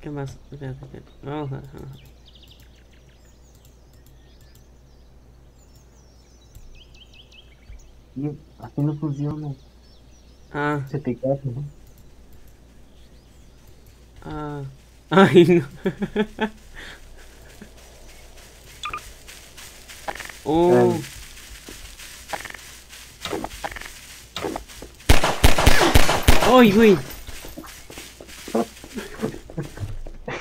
¿Qué más? Vamos a ver. vamos a ver. Y así no funciona. Ah, Se te cae, ¿no? ah. Ay, no. Oh. ¡Ay, güey!